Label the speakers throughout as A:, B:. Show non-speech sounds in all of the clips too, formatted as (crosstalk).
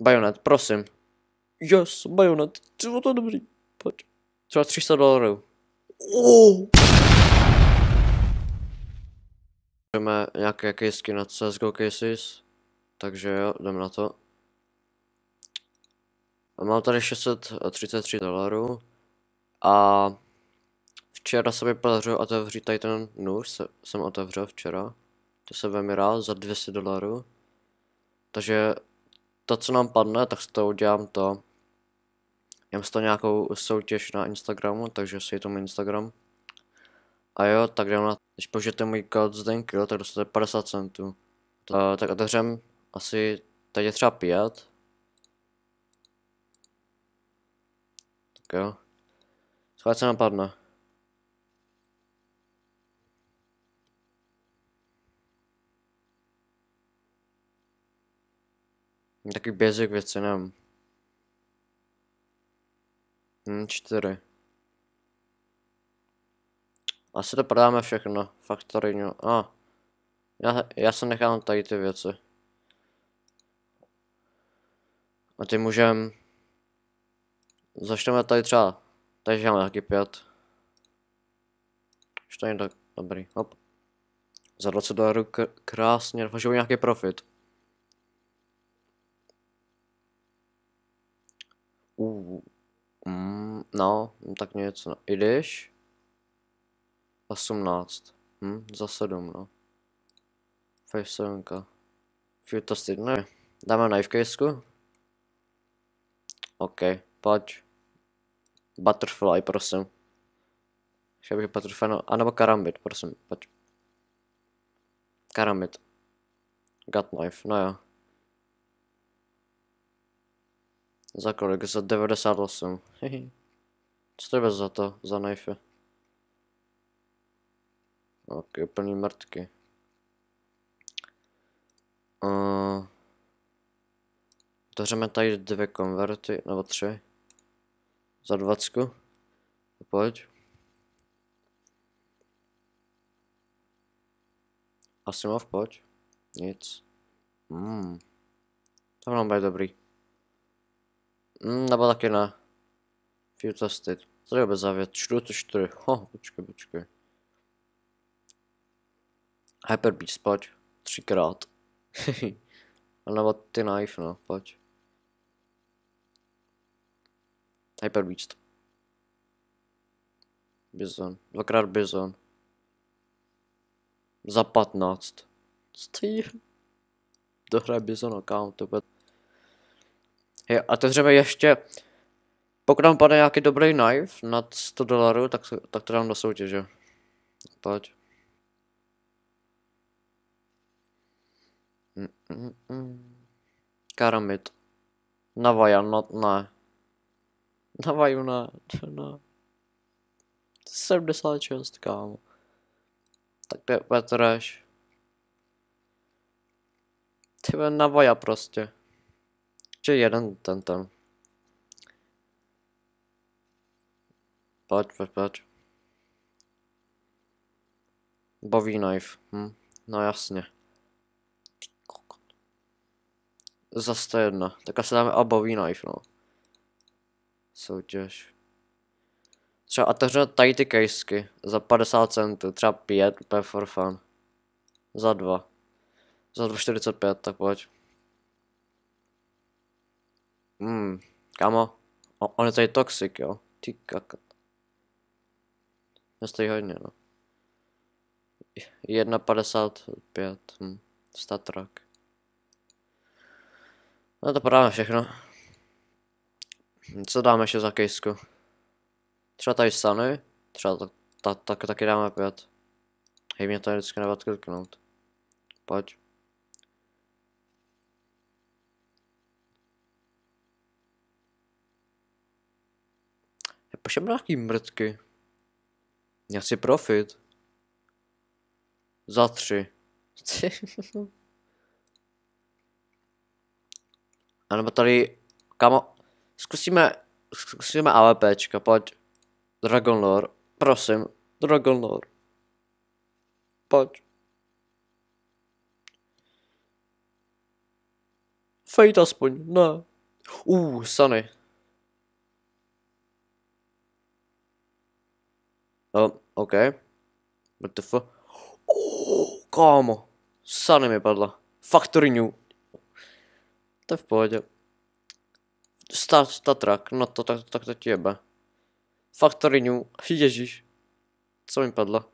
A: Bajonet, prosím. Yes, bajonet. Třeba to je dobrý. Pojď. Třeba 300 dolarů. Oh. Máme nějaké kejsky na CSGO cases. Takže jo, jdem na to. A mám tady 633 dolarů. A včera se mi podařilo otevřít tady ten nůž, jsem otevřel včera. To se velmi rád za 200 dolarů. Takže to, co nám padne, tak s toho udělám to. Mám z toho nějakou soutěž na Instagramu, takže si tomu Instagram. A jo, tak jdem na, když použijete můj kód Zdenkyl, tak dostanete 50 centů. Uh, tak otevřem asi, tady je třeba 5. Tak jo. Co se napadne? Taky basic věci, nevím. Hm, čtyři. Asi to prodáme všechno. Factory, A. Ah. Já, já se nechám tady ty věci. A ty můžem... Začneme tady třeba... Tady máme taky pět. Už to je dobrý. Hop. Za 20 dolarů krásně, doufám, že nějaký profit. Uh, mm, no, tak něco. No. Když? 18. Hm, za 7, no. 57. Fantastic, ne. Dáme knife caseku. OK, pojď. Butterfly, prosím. Chtěl bych butterfly, no, anebo karambit, prosím, pojď. Karambit. Gut knife, no jo. Za kolik? Za 98. Co to je za to? Za knife? Ok, plný mrtky. Uh, Otevřeme tady dvě konverty, nebo tři. Za dvacku. Pojď. Asimov, pojď. Nic. Hmm. To nám bude dobrý. Hmm, nebo taky ne. Future State. Co je bez závět? 4 Ho, počkej, počkej. Hyper Beast, pojď. Třikrát. A (laughs) nebo ty knife, no, pojď. Hyper Beast. Bizon. Dvakrát Bizon. Za 15. Stej. Dohraje Bizon, kámo, to bude... Hej, a otevřeme ještě... Pokud nám padne nějaký dobrý knife nad 100 dolarů, tak, tak to dám do soutěže. Pojď. Mm, mm, mm. Karamit. Navaja, no, ne. Navaju, ne, ne. 76, kámo. Tak to je Petreš. Ty Navaja prostě. Ještě jeden ten ten. Pojď, pojď, pojď. Bový knife. Hm. No jasně. Za 101. Tak asi dáme a bový knife, no. Soutěž. Třeba otevřeme tady ty kejsky za 50 centů, třeba 5, úplně for fun. Za 2. Za 2,45, tak pojď. Hmm, kamo, o, on je tady toxic, jo. Ty kakat. Nestojí hodně, no. 1,55, hm, statrak. No to podáme všechno. Co dáme ještě za kejsku? Třeba tady stany, třeba tak, tak, tak, taky dáme pět. Hej, mě to vždycky nevadí kliknout. Pojď. Pošlem nějaký mrtky. Já si profit. Za tři. (laughs) A nebo tady, kamo, zkusíme, zkusíme AWPčka, pojď. Dragon Lore, prosím, Dragon Lore. Pojď. Fejt aspoň, ne. Uh, Sunny. No, OK. What the fuck? Oh, kámo. Sunny mi padla. Factory New. To je v pohodě. Star, Star Trek, no to tak, tak to ti jebe. Factory New, ježíš. Co mi padlo?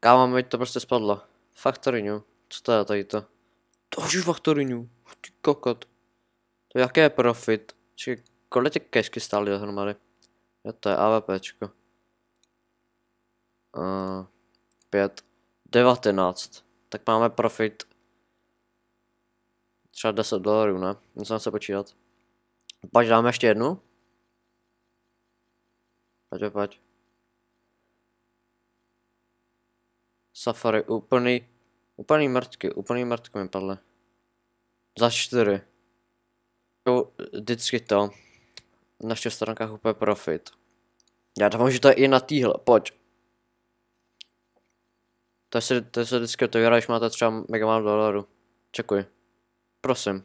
A: Kámo, mi to prostě spadlo. Factory New, co to je tady to? To už Factory New, ty kokot. To jaké profit? Či kolik ty kešky stály dohromady? Jo, to je AVPčko. Uh, 5, 19. Tak máme profit třeba 10 dolarů, ne? Musím se počítat. Pojď, dáme ještě jednu. Pojď, pojď. Safari, úplný, úplný mrtky, úplný mrtky mi padly. Za čtyři. Vždycky to. Na všech stránkách úplně profit. Já dávám, že to je i na týhle, pojď. To se, to se vždycky otevírá, když máte třeba mega málo dolarů. Čekuji. Prosím.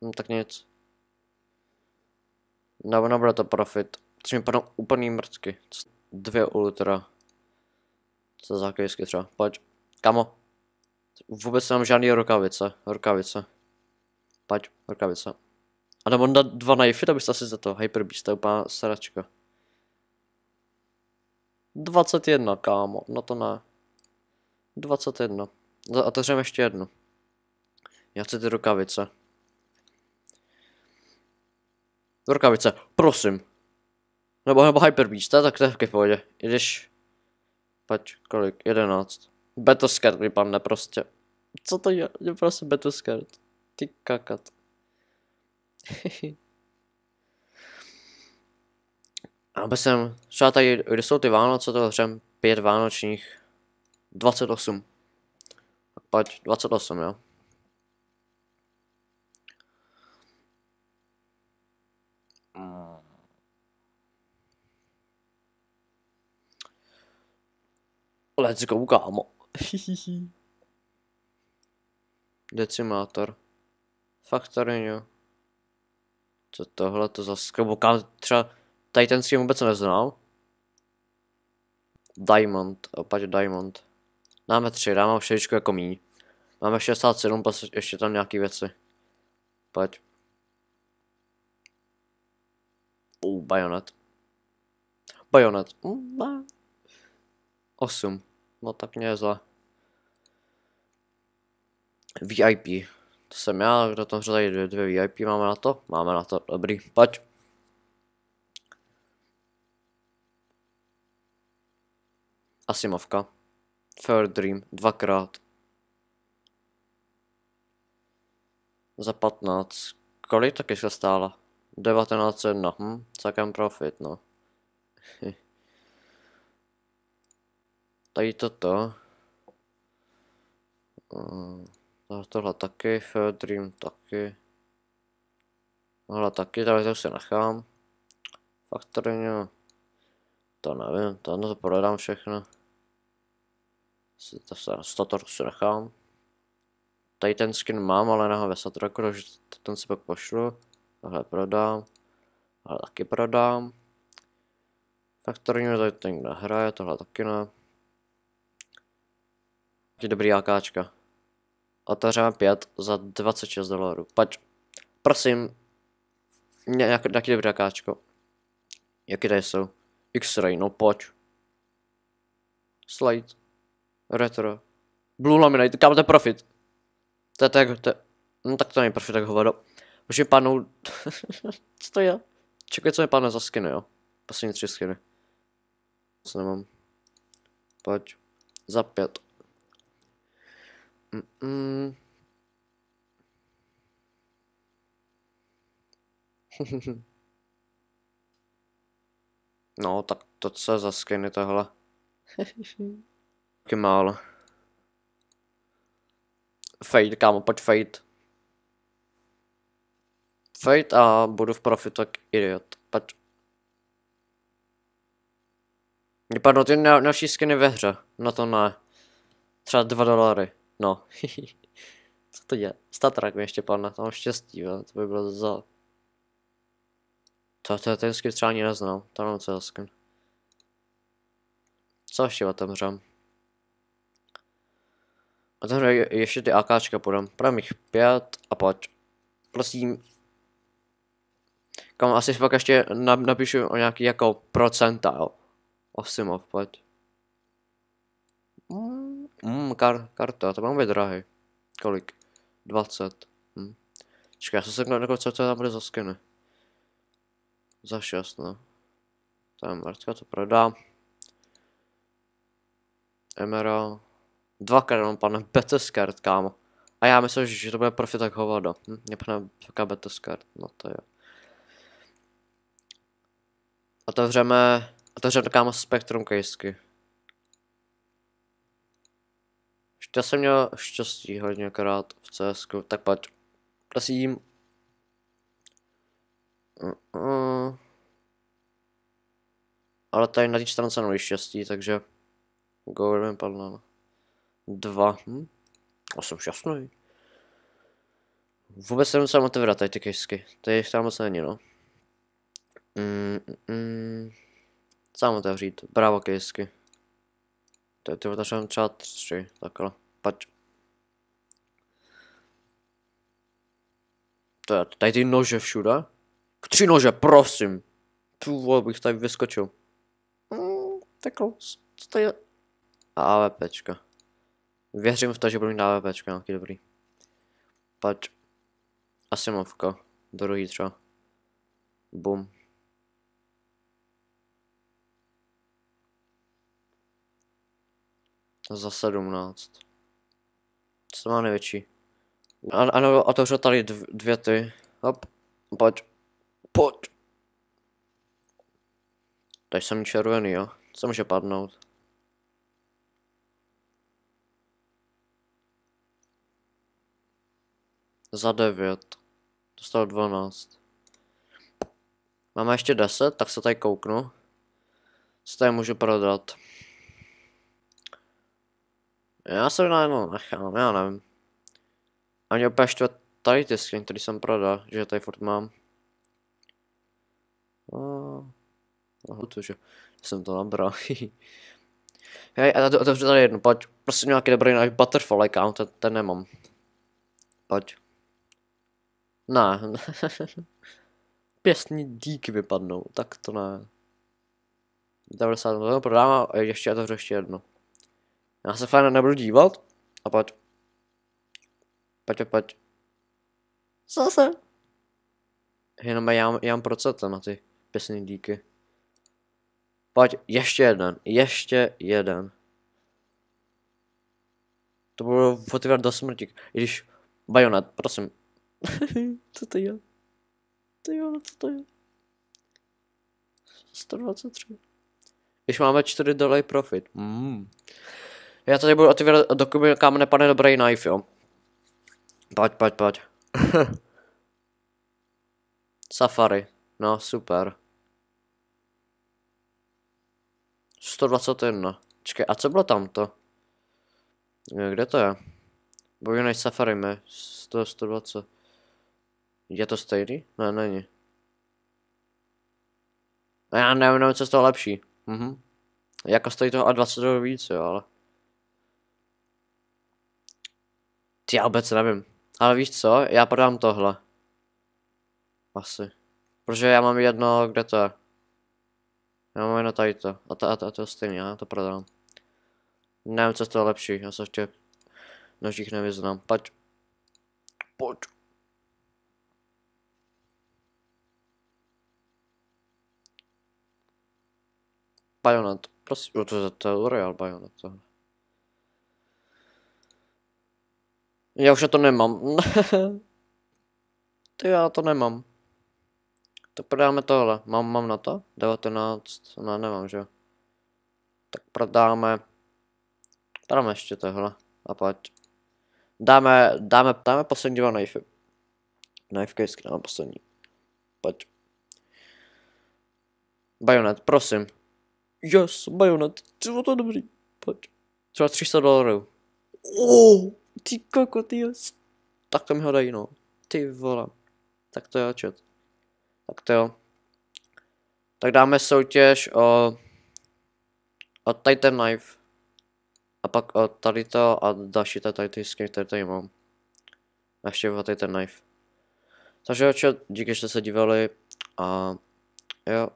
A: No tak nic. Nebo nebude to profit. Což mi padnou úplný mrtky. Dvě ultra. Co za kejsky třeba. Pojď. Kamo. Vůbec nemám žádný rukavice. Rukavice. Pojď, rukavice. A nebo na dva knifey, to byste asi za to. Hyperbeast, to je úplná sračka. 21, kámo. No to ne. 21. Otevřeme ještě jednu. Já chci ty rukavice. Rukavice, prosím. Nebo, nebo Hyperbeast, to je tak taky v pohodě. I když... Pojď, kolik? 11. Betoscat vypadne prostě. Co to je? Je prostě Betoscat. Ty kakat. (laughs) Aby jsem, třeba tady, kde jsou ty Vánoce, to hřem pět vánočních. 28. Tak pojď, 28, jo. Let's go, kámo. (laughs) Decimátor. Factory, jo. Co tohle to za skrobu? Kam třeba tady ten skin vůbec neznal. Diamond, opať Diamond. Dáme tři, dáme všeličku jako míň. Máme 67, pas ještě tam nějaký věci. Pojď. Uh, bajonet. Bajonet. Mm, 8. No tak mě je zle. VIP. To jsem já, kdo tam tady dvě, dvě VIP, máme na to? Máme na to, dobrý, pojď. Asimovka. Fair Dream, dvakrát. Za 15. Kolik taky se stála? 1901, hm, celkem profit, no. (laughs) Tady toto. Uh, tohle taky, Fair Dream taky. Tohle taky, tady to si nechám. Faktorně. To nevím, to to prodám všechno. Stator si nechám. Tady ten skin mám, ale neho ve Statorku, takže ten si pak pošlu. Tohle prodám. Tohle taky prodám. Faktorně tady to někdo hraje, tohle taky ne. Dobrý AKčka. Otevřeme 5 za 26 dolarů. Pojď. Prosím. Nějak, nějaký dobrý AKčko. Jaký tady jsou? X-ray, no pojď. Slide. Retro. Blue laminate, kam to je profit? To je tak, to. No tak to není profit, tak hovado. Už mi padnou... (laughs) co to je? Čekaj, co mi padne za skiny, jo? Poslední tři skiny. Co nemám. Pojď. Za pět. Mm -mm. (laughs) no, tak to co za skiny tohle. (laughs) Taky málo. Fade, kámo, pojď fade. Fade a budu v profitu jak idiot. Pojď. Vypadnou ty další skiny ve hře. No to ne. Třeba 2 dolary. No. (laughs) Co to je? Statrak mi ještě padne, to mám štěstí, jo. to by bylo za... To, to, ten skin třeba ani neznal, to mám celý skin. Co ještě otevřem? Otevřem je- ještě ty AKčka půjdem. Půjdem jich pět a pojď. Prosím. Kam asi pak ještě na- napíšu o nějaký jako procenta, jo. Osimov, pojď. Mm, kar, karta, to mám být drahý. Kolik? 20. Hm. Čekaj, já jsem se jako co to tam bude za skiny. Za 6, no. To je mrtka, to prodám. Emerald. Dvakrát mám pane Beteskart, kámo. A já myslím, že to bude profit tak hovado. Hm? Mě pane taká Beteskart, no to jo. Otevřeme, otevřeme kámo Spectrum kejsky. Ještě já jsem měl štěstí hodněkrát v CS, tak pojď. Prosím. Uh, uh. Ale tady na té stránce není štěstí, takže padla no. Dva. Hm? A jsem šťastný. Vůbec jsem musel otevřít tady ty kejsky. Tady tam moc není, no. Mm, mm. Sám otevřít. Bravo kejsky. To je ty otevřeme třeba tři, takhle. Pojď. To je tady ty nože všude. Tři nože, prosím. Tu bych tady vyskočil. Mm, takhle, co to je? AVPčka. Věřím v to, že budu mít AVPčka nějaký dobrý. Pojď. Asimovka. Druhý třeba. Bum. Za 17. Co má největší? Ano, ano otevřu tady dv, dvě ty. Hop. Pojď. Pojď. Tady jsem červený, jo. Co může padnout? Za 9. Dostal 12. Máme ještě 10, tak se tady kouknu. Co tady můžu prodat? Já se na jedno nechám, já nevím. A mě úplně štve tady ty skrin, který jsem prodal, že tady furt mám. Aha, to, že jsem to nabral. (laughs) Hej, a otevřu tady jednu, pojď. Prostě nějaký dobrý náš butterfly account, ten, ten nemám. Pojď. Ne. (laughs) Pěstní díky vypadnou, tak to ne. 90 to prodám a ještě otevřu ještě jedno. Já se fajn nebudu dívat. A pojď. Pojď, pojď. Zase. Jenom já, já mám procenta na ty pěsný díky. Pojď, ještě jeden, ještě jeden. To budu otvírat do smrti. I když, bajonet, prosím. (laughs) co to je? To jo, co to je? 123. Když máme 4 dolary profit. Mm. Já tady budu otvírat dokument, kam nepadne dobrý knife, jo. Pojď, pojď, pojď. (laughs) Safari. No, super. 121. Čekaj, a co bylo tamto? Kde to je? Bojujeme Safari me. 100, 120. Je to stejný? Ne, není. A já nevím, co z toho lepší. Mhm. Jako stojí toho a 20 dolarů víc, jo, ale... Ty já vůbec nevím. Ale víš co, já prodám tohle. Asi. Protože já mám jedno, kde to je. Já mám jedno tady to. A to, a to, a to je stejný, já to prodám. Nevím, co z toho lepší, já se těch nožích nevyznám. Pojď. Pojď. Bajonet. Prosím, jo, to, to je L'Oreal Bajonet. To. Já už to nemám. (laughs) Ty já to nemám. Tak prodáme tohle. Mám, mám na to? 19. No nemám, že jo. Tak prodáme. Prodáme ještě tohle. A pojď. Dáme, dáme, dáme poslední dva knife. Knife case dáme poslední. Pojď. Bajonet, prosím. Yes, bajonet. Třeba to dobrý. Pojď. Třeba 300 dolarů. Oh, ty kokot, yes. tak to mi ho dají, no. Ty vole. Tak to jo, čet. Tak to jo. Tak dáme soutěž o... O Titan Knife. A pak o tady to a další tady ty skin, které tady mám. A ještě o Titan Knife. Takže jo, čet, díky, že jste se dívali. A jo,